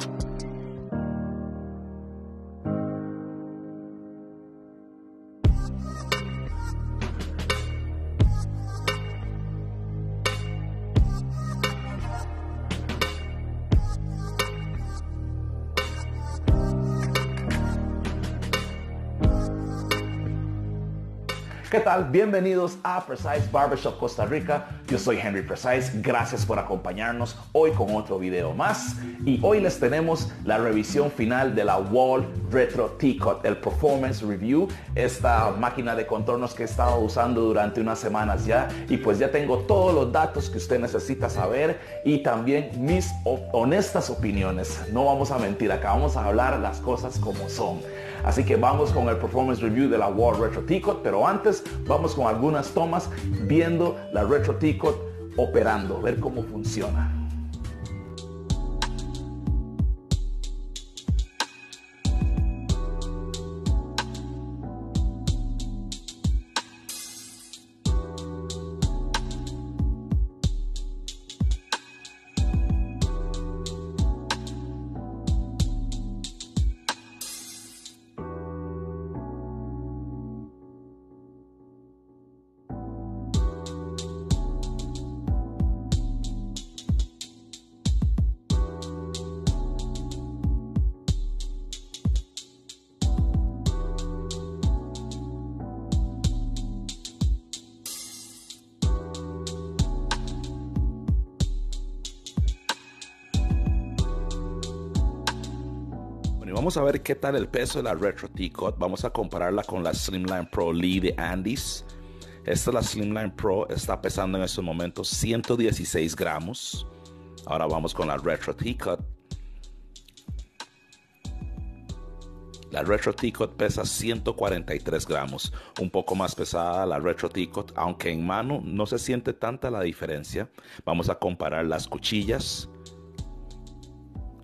you ¿Qué tal? Bienvenidos a Precise Barbershop Costa Rica. Yo soy Henry Precise. Gracias por acompañarnos hoy con otro video más. Y hoy les tenemos la revisión final de la Wall Retro T-Cut, el Performance Review, esta máquina de contornos que he estado usando durante unas semanas ya. Y pues ya tengo todos los datos que usted necesita saber y también mis honestas opiniones. No vamos a mentir acá, vamos a hablar las cosas como son. Así que vamos con el performance review de la Wall Retro T-Cut, pero antes vamos con algunas tomas viendo la Retro T-Cut operando, ver cómo funciona. Vamos a ver qué tal el peso de la Retro T-Cut. Vamos a compararla con la Slimline Pro Lee de Andes. Esta la Slimline Pro está pesando en estos momentos 116 gramos. Ahora vamos con la Retro T-Cut. La Retro T-Cut pesa 143 gramos, un poco más pesada la Retro T-Cut, aunque en mano no se siente tanta la diferencia. Vamos a comparar las cuchillas.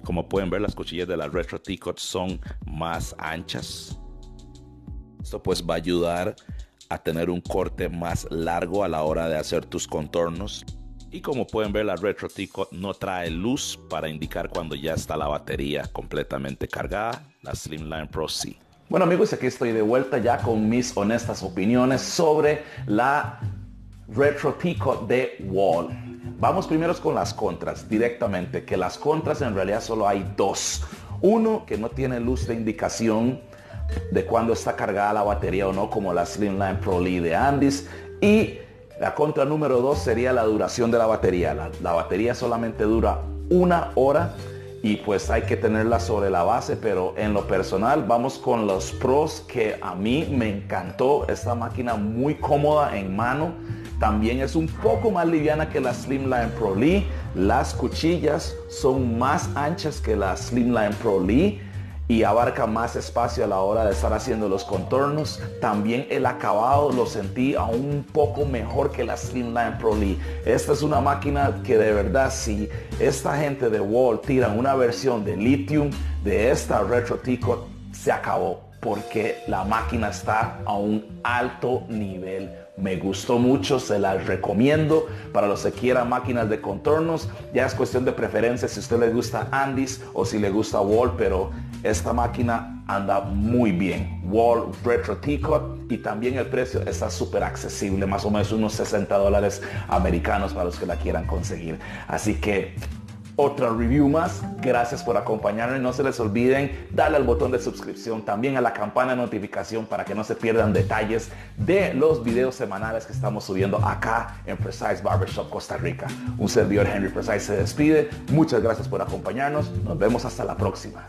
Como pueden ver, las cuchillas de la Retro T-Cut son más anchas. Esto pues va a ayudar a tener un corte más largo a la hora de hacer tus contornos. Y como pueden ver, la Retro T-Cut no trae luz para indicar cuando ya está la batería completamente cargada. La Slimline Pro sí. Bueno amigos, aquí estoy de vuelta ya con mis honestas opiniones sobre la Retro T-Cut de Wall. Vamos primero con las contras directamente, que las contras en realidad solo hay dos. Uno, que no tiene luz de indicación de cuando está cargada la batería o no, como la Slimline Pro Lee de Andis. Y la contra número dos sería la duración de la batería. La, la batería solamente dura una hora y pues hay que tenerla sobre la base, pero en lo personal vamos con los pros que a mí me encantó. Esta máquina muy cómoda en mano también es un poco más liviana que la Slimline Pro Lee. Las cuchillas son más anchas que la Slimline Pro Lee y abarca más espacio a la hora de estar haciendo los contornos. También el acabado lo sentí aún un poco mejor que la Slimline Pro Lee. Esta es una máquina que de verdad si esta gente de Wall tiran una versión de lithium de esta Retro T-Cut se acabó porque la máquina está a un alto nivel me gustó mucho, se las recomiendo para los que quieran máquinas de contornos. Ya es cuestión de preferencia si usted le gusta Andis o si le gusta Wall, pero esta máquina anda muy bien. Wall Retro T-Cut y también el precio está súper accesible, más o menos unos 60 dólares americanos para los que la quieran conseguir. Así que otra review más. Gracias por acompañarnos. No se les olviden darle al botón de suscripción, también a la campana de notificación para que no se pierdan detalles de los videos semanales que estamos subiendo acá en Precise Barbershop Costa Rica. Un servidor Henry Precise se despide. Muchas gracias por acompañarnos. Nos vemos hasta la próxima.